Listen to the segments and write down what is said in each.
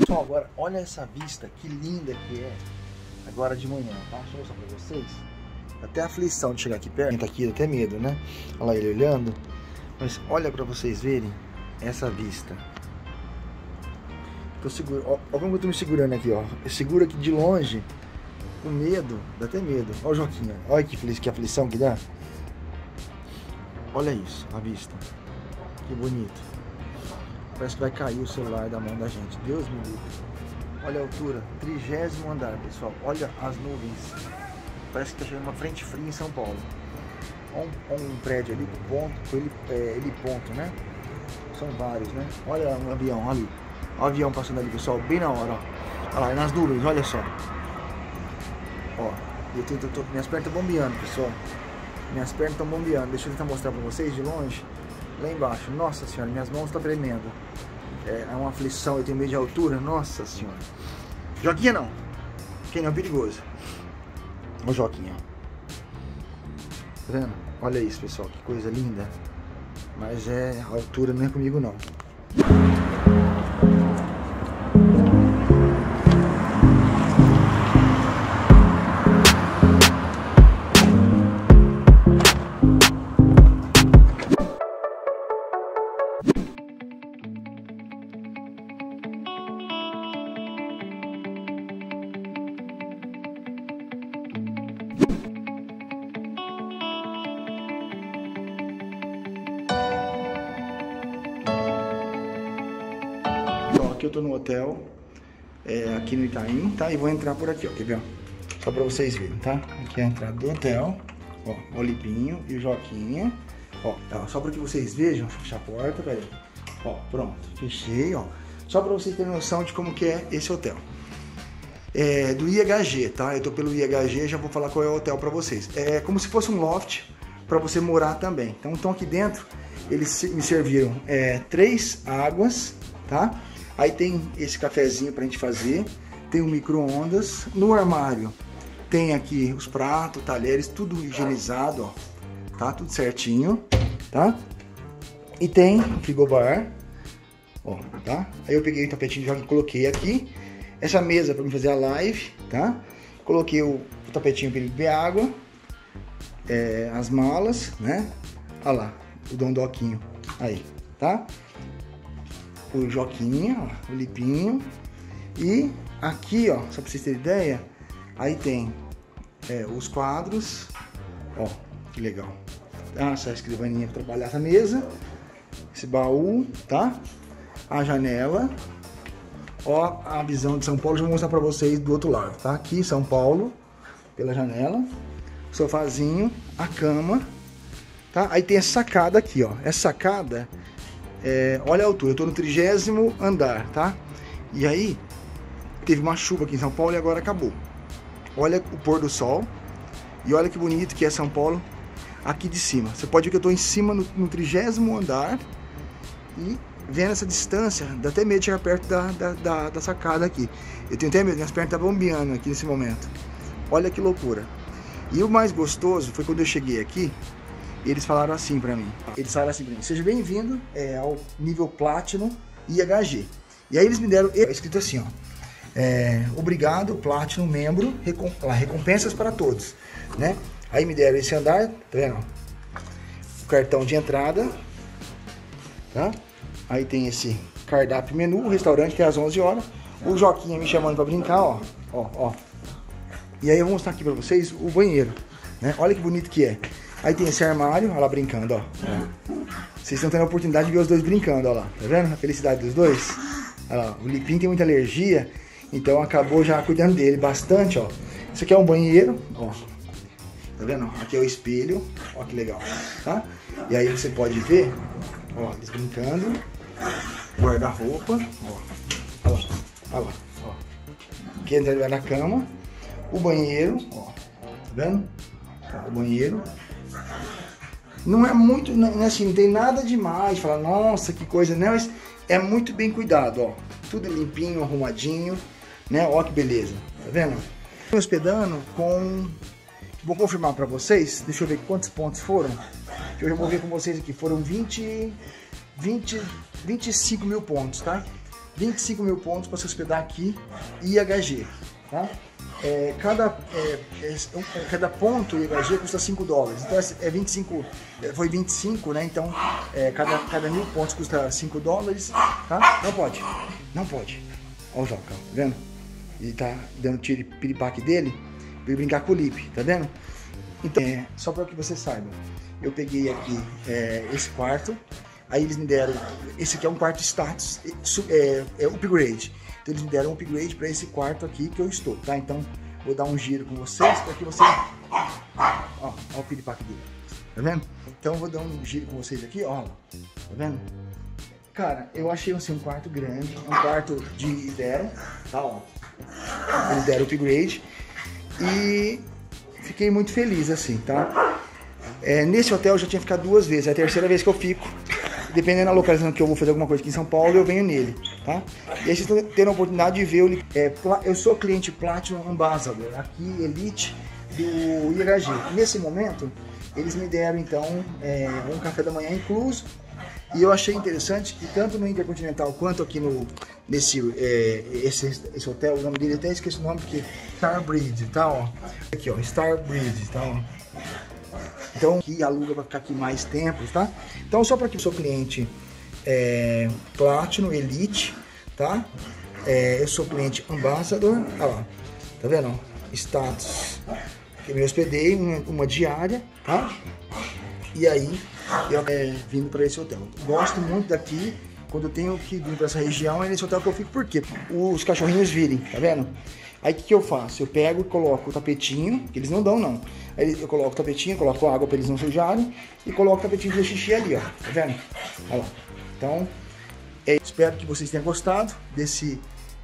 Pessoal, agora olha essa vista, que linda que é agora de manhã, tá? Deixa eu mostrar pra vocês. Até aflição de chegar aqui perto, tá aqui até medo, né? Olha lá ele olhando. Mas olha pra vocês verem essa vista. Tô seguro, ó como eu tô me segurando aqui, ó. Eu seguro aqui de longe, com medo, dá até medo. Ó o Joaquim, olha que, que aflição que dá. Olha isso, a vista. Que bonito. Parece que vai cair o celular da mão da gente. Deus me livre. Olha a altura, trigésimo andar, pessoal. Olha as nuvens. Parece que está chegando uma frente fria em São Paulo. Um, um prédio ali, ponto, ele, é, ele ponto, né? São vários, né? Olha um avião ali. Olha o avião passando ali, pessoal, bem na hora. Olha lá, nas nuvens, olha só. Ó, eu tô, tô, minhas pernas estão bombeando, pessoal. Minhas pernas estão bombeando. Deixa eu tentar mostrar pra vocês de longe. Lá embaixo. Nossa senhora, minhas mãos estão tremendo. É, é uma aflição, eu tenho medo de altura. Nossa senhora. Joquinha não. Quem não é perigoso. Ô Joquinha. Tá vendo? Olha isso, pessoal. Que coisa linda. Mas é, a altura não é comigo não. Aqui eu tô no hotel, é, aqui no Itaim, tá? E vou entrar por aqui, ó, quer ver? Só pra vocês verem, tá? Aqui é a entrada do hotel, ó, o Lipinho e o Joquinha. Ó, tá, só pra que vocês vejam, fechar a porta, peraí. Ó, pronto, fechei, ó. Só pra vocês terem noção de como que é esse hotel. É do IHG, tá? Eu tô pelo IHG, já vou falar qual é o hotel pra vocês. É como se fosse um loft pra você morar também. Então, então aqui dentro, eles me serviram é, três águas, tá? Aí tem esse cafezinho pra gente fazer, tem um micro-ondas. No armário tem aqui os pratos, talheres, tudo higienizado, ó. Tá? Tudo certinho, tá? E tem frigobar, ó, tá? Aí eu peguei o tapetinho de jogo e coloquei aqui. Essa mesa para me fazer a live, tá? Coloquei o, o tapetinho para ele beber água. É, as malas, né? Olha lá, o dondoquinho aí, tá? o Joquinha, o Lipinho. E aqui, ó, só pra vocês terem ideia, aí tem é, os quadros, ó, que legal. Ah, essa escrivaninha pra trabalhar essa mesa, esse baú, tá? A janela, ó, a visão de São Paulo, já vou mostrar pra vocês do outro lado, tá? Aqui, São Paulo, pela janela, sofazinho, a cama, tá? Aí tem essa sacada aqui, ó, essa sacada é, olha a altura, eu tô no trigésimo andar, tá? E aí, teve uma chuva aqui em São Paulo e agora acabou. Olha o pôr do sol e olha que bonito que é São Paulo aqui de cima. Você pode ver que eu tô em cima no trigésimo andar e vendo essa distância, dá até medo de chegar perto da, da, da, da sacada aqui. Eu tenho até medo, minhas pernas estão bombeando aqui nesse momento. Olha que loucura. E o mais gostoso foi quando eu cheguei aqui, eles falaram assim para mim. Eles falaram assim para mim: seja bem-vindo é, ao nível Platinum IHG. E aí eles me deram é escrito assim, ó. É, obrigado, Platinum membro, recom, lá, recompensas para todos, né? Aí me deram esse andar, tá vendo? O cartão de entrada, tá? Aí tem esse cardápio menu, restaurante até às 11 horas. O Joquinha me chamando para brincar, ó, ó, ó. E aí eu vou mostrar aqui para vocês o banheiro, né? Olha que bonito que é. Aí tem esse armário, olha lá brincando, ó. Vocês estão tendo a oportunidade de ver os dois brincando, ó lá. Tá vendo a felicidade dos dois? Olha lá, o Lipinho tem muita alergia, então acabou já cuidando dele bastante, ó. Isso aqui é um banheiro, ó. Tá vendo? Aqui é o espelho, ó que legal, tá? E aí você pode ver, ó, eles brincando. Guarda-roupa, ó. Olha lá, olha lá, ó. Aqui é na cama. O banheiro, ó. Tá vendo? O banheiro. Não é muito, não, assim, não tem nada demais, falar, nossa, que coisa, não, mas é muito bem cuidado, ó. Tudo limpinho, arrumadinho, né? Ó que beleza, tá vendo? Estou hospedando com... Vou confirmar para vocês, deixa eu ver quantos pontos foram. Eu já vou ver com vocês aqui, foram 20, 20, 25 mil pontos, tá? 25 mil pontos para se hospedar aqui IHG, tá? É, cada, é, é, é cada ponto IHG custa 5 dólares, então é 25, é, foi 25, né? Então é, cada, cada mil pontos custa 5 dólares, tá? Não pode, não pode. Olha o Joca, tá vendo? Ele tá dando tiro piripaque dele pra brincar com o Lip, tá vendo? Então, é, só para que você saiba, eu peguei aqui é, esse quarto, aí eles me deram, esse aqui é um quarto status, é, é upgrade. Então eles me deram um upgrade para esse quarto aqui que eu estou, tá? Então vou dar um giro com vocês para que você, ó, ó o piripaque dele, tá vendo? Então vou dar um giro com vocês aqui, ó, tá vendo? Cara, eu achei assim, um quarto grande, um quarto de zero, tá, ó. Eles deram upgrade e fiquei muito feliz assim, tá? É, nesse hotel eu já tinha ficado duas vezes, é a terceira vez que eu fico. Dependendo da localização que eu vou fazer alguma coisa aqui em São Paulo, eu venho nele, tá? E aí vocês estão tendo a oportunidade de ver, o, é, eu sou cliente Platinum Ambassador, aqui Elite do IHG. Nesse momento, eles me deram então é, um café da manhã incluso, e eu achei interessante que tanto no Intercontinental quanto aqui no nesse é, esse, esse hotel, o nome dele até esqueci o nome porque Starbridge, tá ó. Aqui ó, Starbridge, tá ó. Então, que aluga para ficar aqui mais tempo, tá? Então, só para que o seu cliente é, Platinum, Elite, tá? É, eu sou cliente Ambassador, olha lá, tá vendo? Status, que me hospedei uma, uma diária, tá? E aí, eu é, vindo para esse hotel. Gosto muito daqui, quando eu tenho que vir para essa região, é nesse hotel que eu fico, porque os cachorrinhos virem, tá vendo? Aí o que, que, eu faço? Eu pego e coloco o tapetinho, que eles não dão não. Aí eu coloco o tapetinho, coloco água para eles não sujarem e coloco o tapetinho de xixi ali, ó. Tá vendo? Olha lá. Então, é, espero que vocês tenham gostado desse,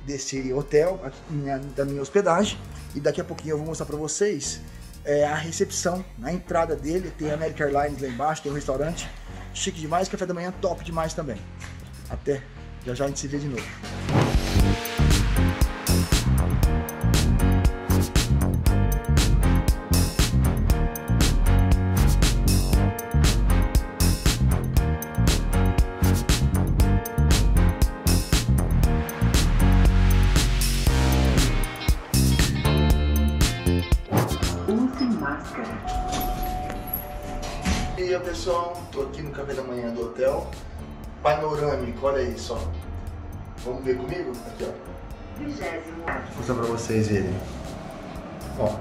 desse hotel, aqui, minha, da minha hospedagem. E daqui a pouquinho eu vou mostrar para vocês é, a recepção, na entrada dele. Tem a American Airlines lá embaixo, tem um restaurante chique demais, café da manhã top demais também. Até, já já a gente se vê de novo. Dia pessoal, tô aqui no café da manhã do hotel. Panorâmico, olha isso ó Vamos ver comigo? Aqui ó. Vou mostrar pra vocês verem Ó.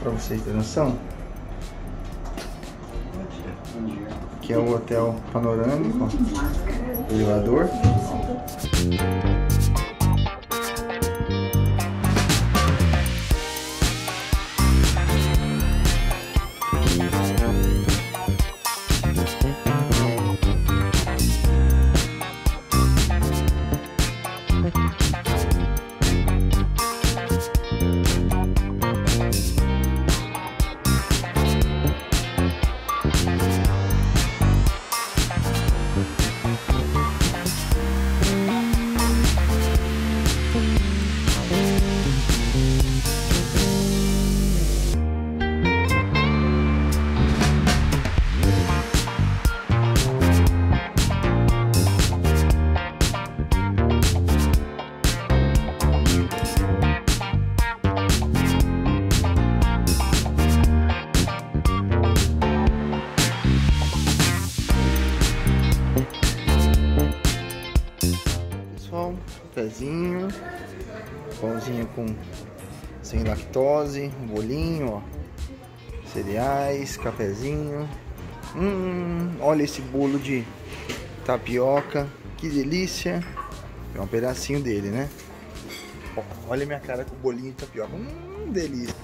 Pra vocês terem noção. Aqui é o hotel panorâmico. Ó. Elevador cafezinho, pãozinho com sem lactose, um bolinho, ó, cereais, cafezinho. Hum, olha esse bolo de tapioca, que delícia. É um pedacinho dele, né? Olha minha cara com o bolinho de tapioca. Hum, delícia.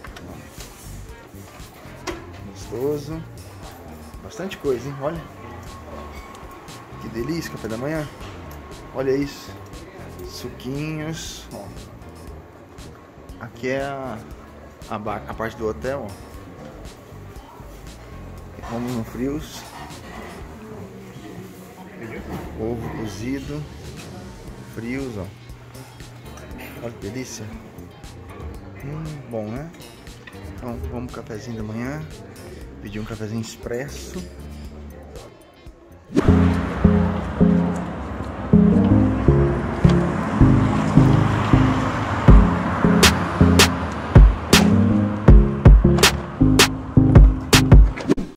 Gostoso. Bastante coisa, hein? Olha. Que delícia, café da manhã. Olha isso suquinhos. Ó. Aqui é a, a, a, parte do hotel. Vamos no frios. Ovo cozido. Frios, ó. Olha que delícia. Hum, bom, né? Então vamos pro cafezinho da manhã. Pedir um cafezinho expresso.